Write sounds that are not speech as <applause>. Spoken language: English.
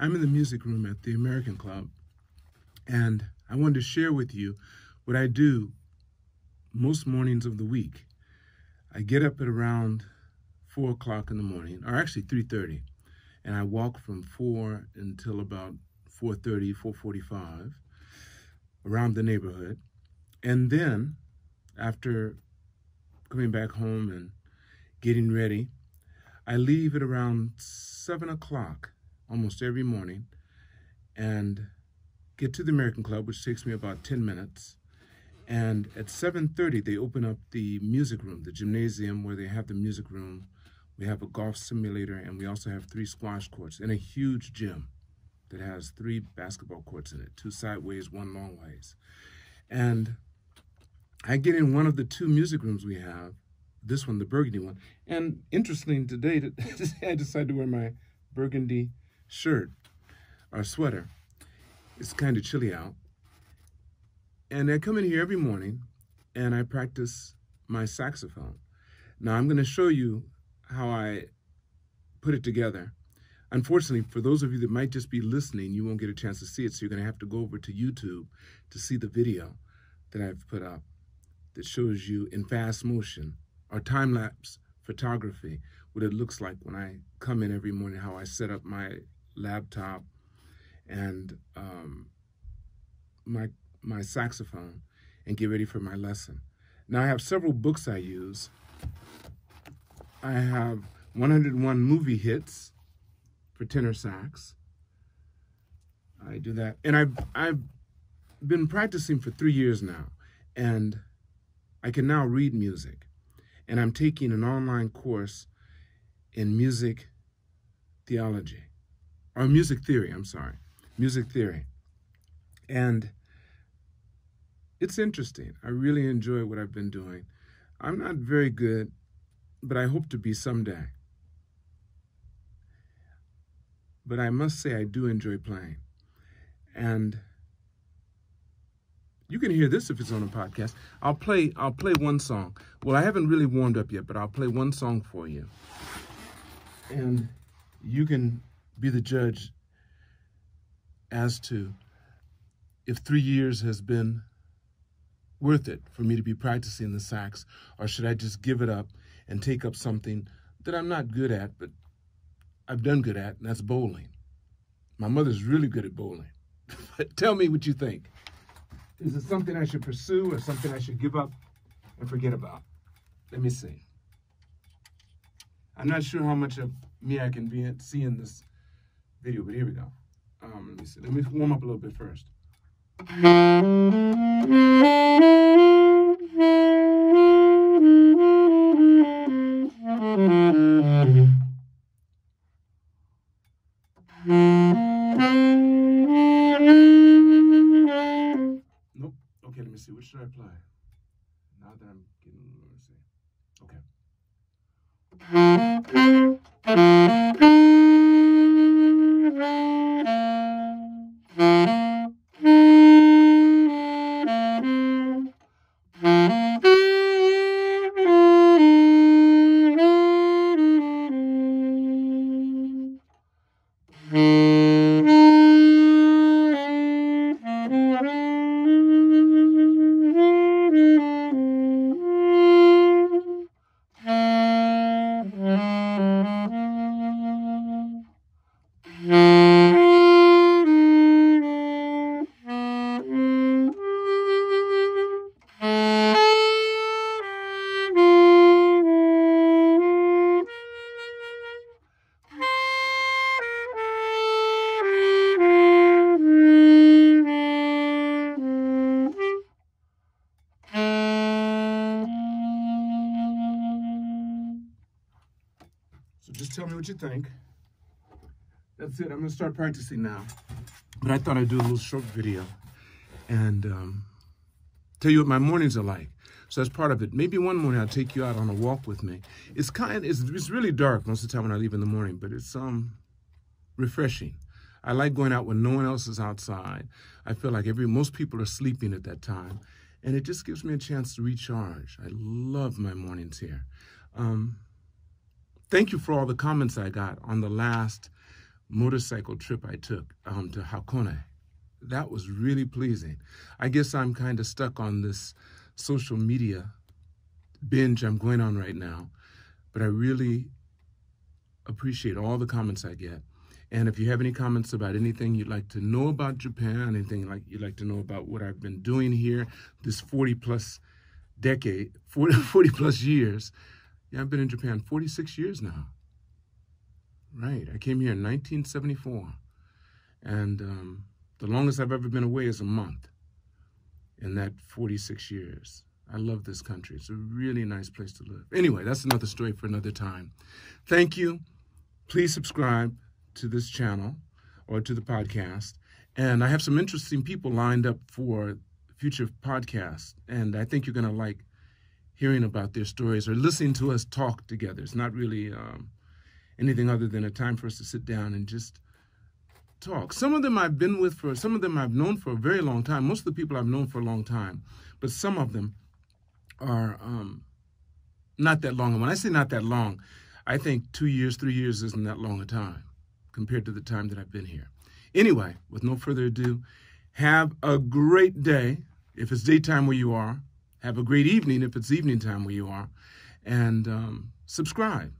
I'm in the music room at the American Club, and I wanted to share with you what I do most mornings of the week. I get up at around four o'clock in the morning, or actually 3.30, and I walk from four until about 4.30, 4.45 around the neighborhood. And then after coming back home and getting ready, I leave at around seven o'clock almost every morning and get to the American Club, which takes me about 10 minutes. And at 7.30, they open up the music room, the gymnasium where they have the music room. We have a golf simulator, and we also have three squash courts and a huge gym that has three basketball courts in it, two sideways, one long ways. And I get in one of the two music rooms we have, this one, the burgundy one. And interesting today, <laughs> I decided to wear my burgundy shirt or sweater. It's kind of chilly out. And I come in here every morning and I practice my saxophone. Now I'm going to show you how I put it together. Unfortunately, for those of you that might just be listening, you won't get a chance to see it, so you're going to have to go over to YouTube to see the video that I've put up that shows you in fast motion or time-lapse photography what it looks like when I come in every morning, how I set up my laptop and um, my, my saxophone and get ready for my lesson. Now I have several books I use. I have 101 movie hits for tenor sax. I do that. And I've, I've been practicing for three years now. And I can now read music. And I'm taking an online course in music theology, or music theory, I'm sorry, music theory. And it's interesting. I really enjoy what I've been doing. I'm not very good, but I hope to be someday. But I must say I do enjoy playing. And you can hear this if it's on a podcast. I'll play I'll play one song. Well, I haven't really warmed up yet, but I'll play one song for you. And you can be the judge as to if three years has been worth it for me to be practicing the sax, or should I just give it up and take up something that I'm not good at, but I've done good at, and that's bowling. My mother's really good at bowling. <laughs> but tell me what you think. Is it something I should pursue or something I should give up and forget about? Let me see. I'm not sure how much of me I can be in, see this video, but here we go. Um, let me see. Let me warm up a little bit first. Nope. Okay. Let me see. Which should I play? Now that I'm getting, let's see. Okay. Tell me what you think. That's it. I'm going to start practicing now. But I thought I'd do a little short video and um, tell you what my mornings are like. So that's part of it. Maybe one morning I'll take you out on a walk with me. It's kind it's, it's really dark most of the time when I leave in the morning, but it's um refreshing. I like going out when no one else is outside. I feel like every most people are sleeping at that time. And it just gives me a chance to recharge. I love my mornings here. Um, thank you for all the comments I got on the last motorcycle trip I took um, to Hakone. That was really pleasing. I guess I'm kind of stuck on this social media binge I'm going on right now, but I really appreciate all the comments I get. And if you have any comments about anything you'd like to know about Japan, anything like you'd like to know about what I've been doing here this 40 plus decade, <laughs> 40, 40 plus years. Yeah, I've been in Japan 46 years now. Right, I came here in 1974. And um, the longest I've ever been away is a month in that 46 years. I love this country. It's a really nice place to live. Anyway, that's another story for another time. Thank you. Please subscribe to this channel or to the podcast. And I have some interesting people lined up for future podcasts. And I think you're going to like hearing about their stories or listening to us talk together. It's not really um, anything other than a time for us to sit down and just talk. Some of them I've been with for, some of them I've known for a very long time. Most of the people I've known for a long time. But some of them are um, not that long. And when I say not that long, I think two years, three years isn't that long a time compared to the time that I've been here. Anyway, with no further ado, have a great day if it's daytime where you are. Have a great evening if it's evening time where you are. And um, subscribe.